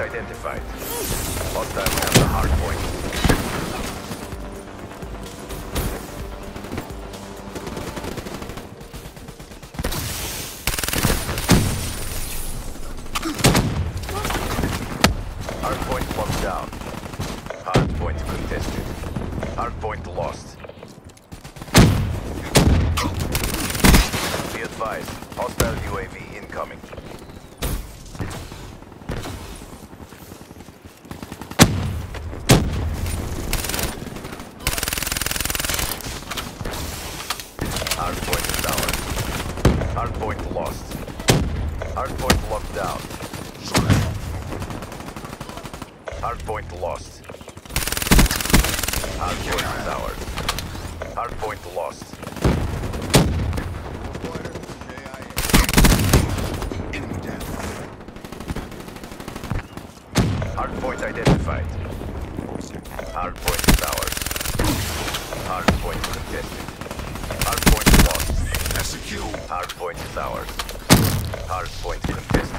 identified. Hostile have the hard point. Hard point locked down. Hard point contested. Hard point lost. Be advised, hostile UAV incoming. Hard point is ours. Hard point lost. Hard point locked down. Hard point lost. Hard point is ours. Hard point lost. Enemy down. Hard identified. Hard point is ours. Hard point contested. Hard point lost. That's secure. Hard point is ours. Hard contested.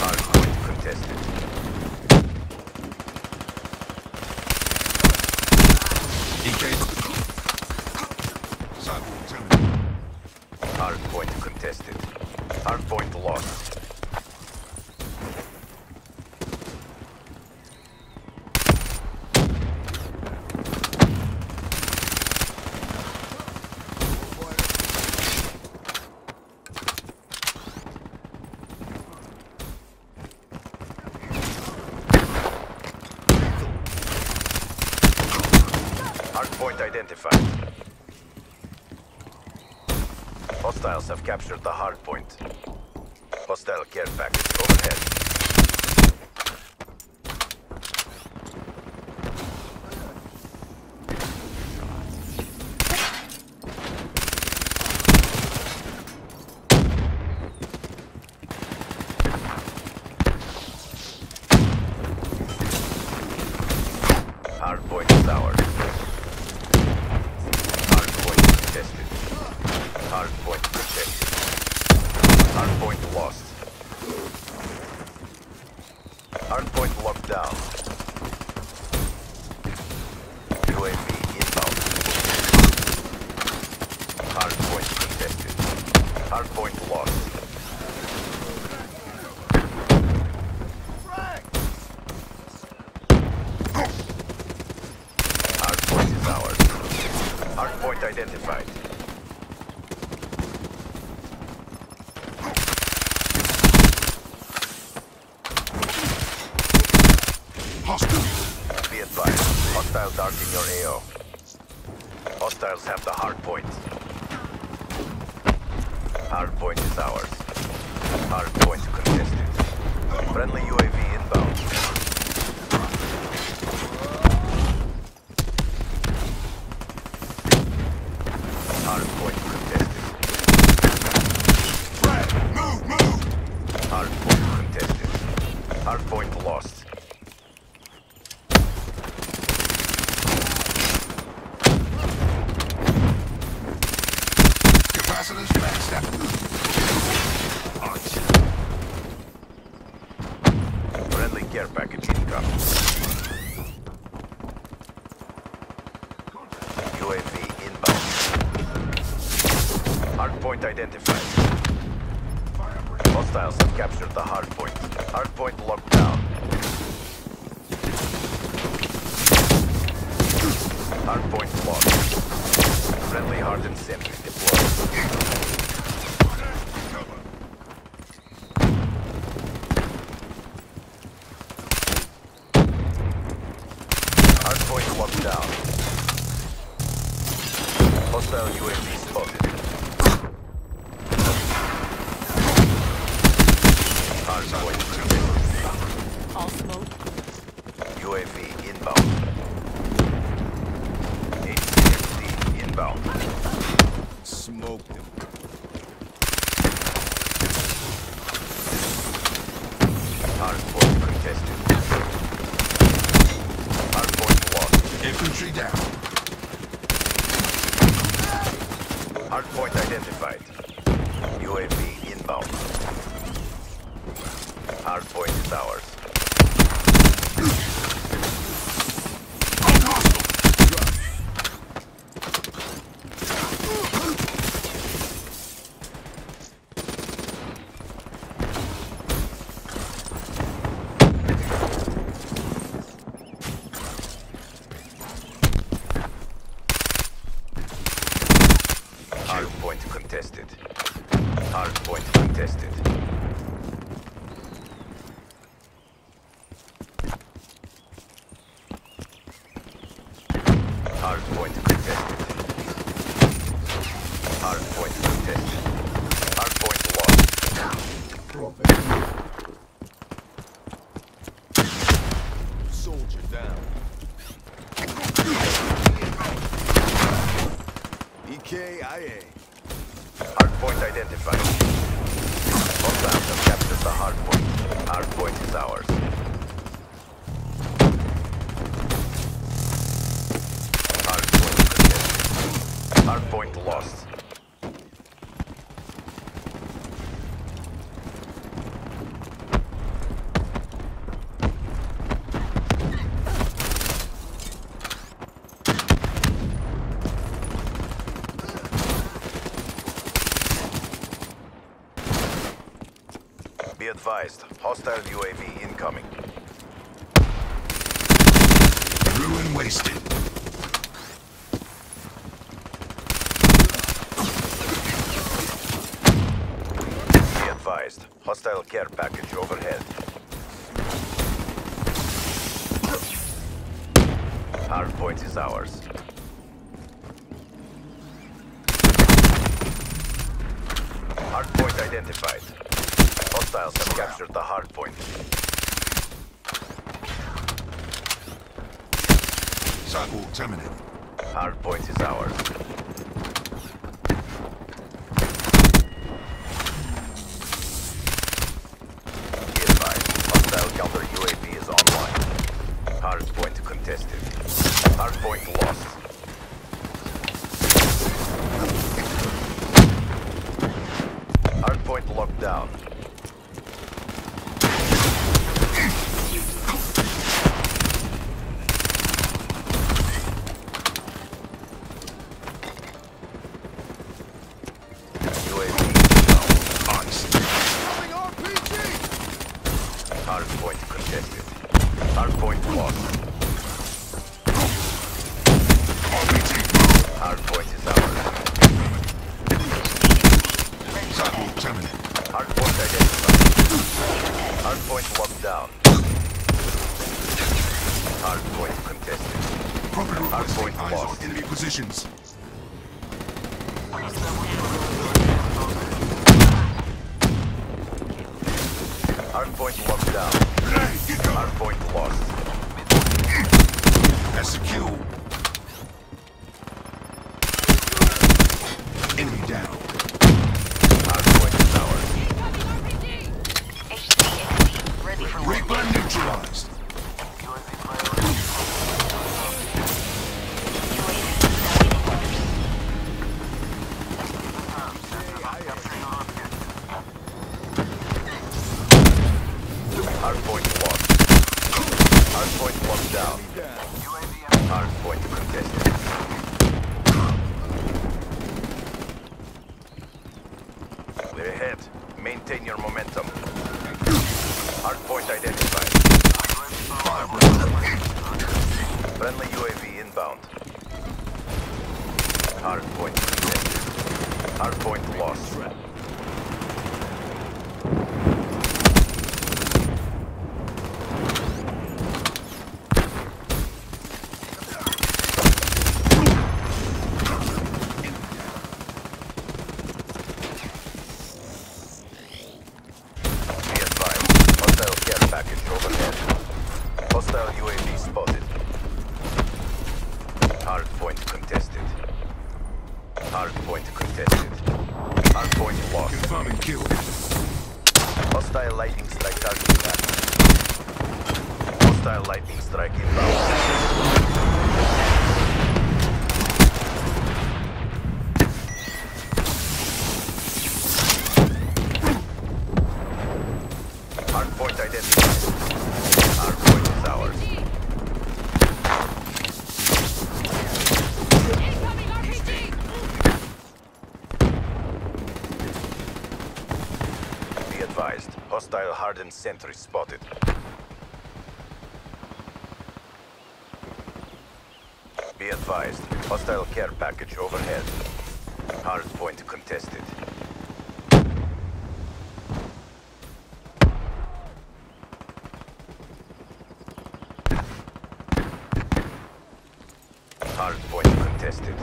Hard point contested. Sidewalk tenant. Hard point contested. Hard point lost. Hard point identified. Hostiles have captured the hard point. Hostile care package overhead. Hard point is ours. Hard point contested. Hard point protected. Hard point lost. Hard point locked down. UAV inbound. Hard point contested. Hard point lost. Hard point is ours. Hard point identified. Hostile. Be advised, hostile darting your AO. Hostiles have the hard point. Hard point is ours. Hard point contested. Friendly UAV inbound. Hard point contested. Brad, move, move. Hard point contested. Hard point lost. Capacitors maxed out. Arch. Friendly care package incoming. UAV inbound. Hard point identified. Hostiles have captured the hard point. Hard point locked down. Hard point lost. Friendly hardened sentry deployed. Cover. Hard point locked down. Hostile UAV spotted. Hard point contested. All smoke. UAV inbound. HCXD inbound. Smoke them. Hard point contested. Hard lost. Infantry down. Hardpoint identified. UAV inbound. Hardpoint is ours. Hardpoint contested. Hardpoint contested. Hardpoint contested. Hardpoint contested. Hardpoint lost. Soldier down. EKIA. Hardpoint identified. Hostiles have captured the hardpoint. Hardpoint is ours. Hardpoint contested. Hardpoint lost. Be advised, hostile UAV incoming. Ruin wasted. Be advised, hostile care package overhead. Hardpoint is ours. Hardpoint identified. Hostiles have captured the hard point. Sidewalk terminated. Hard point is ours. Be advised, hostile counter UAV is online. Hardpoint contested. Hardpoint lost. Hardpoint locked down. UAV inbound. Honest. Hardpoint contested. Hardpoint lost. RPG. Hardpoint is ours. Sidewalk terminated. Hardpoint identified. Down. Hardpoint contested. Property requesting Hardpoint eyes lost. on enemy positions. Hardpoint locked down. Going. Hardpoint lost. That's Hardpoint contested. We're ahead. Maintain your momentum. Hardpoint identified. Friendly UAV inbound. Hardpoint contested. Hardpoint lost. Be advised. Hostile care package overhead. Hostile UAV spotted. Hardpoint contested. Hardpoint contested. Hardpoint lost. Confirming kill. Hostile lightning strike target map. Hostile lightning strike inbound. Hostile hardened sentry spotted. Be advised, hostile care package overhead. Hard point contested. Hard point contested.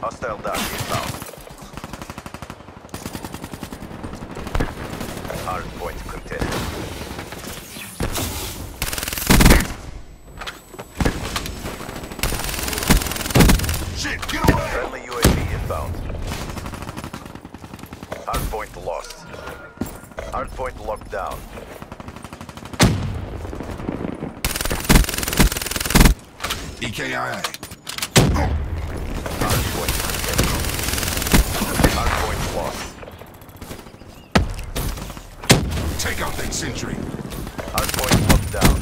Hostile Dart inbound. Hard point contested. Shit, get away! Friendly UAV inbound. Hardpoint lost. Hardpoint locked down. EKIA. Hardpoint. Hardpoint lost. Take out that sentry. Hardpoint locked down.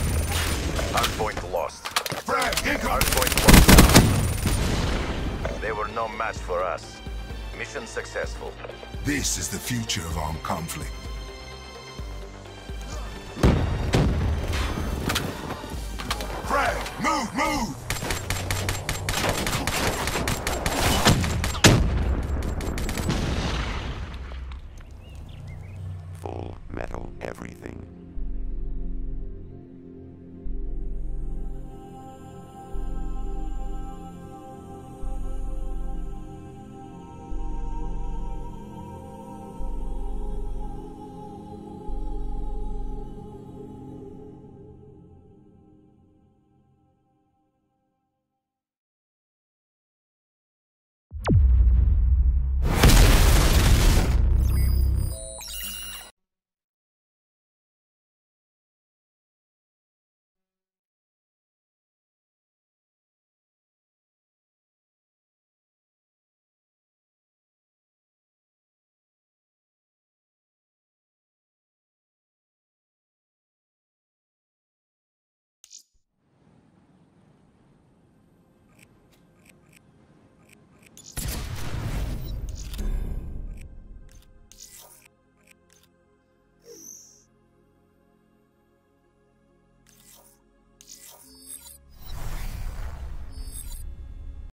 Hardpoint lost. Frag, incoming! Hardpoint locked down. They were no match for us. Mission successful. This is the future of armed conflict.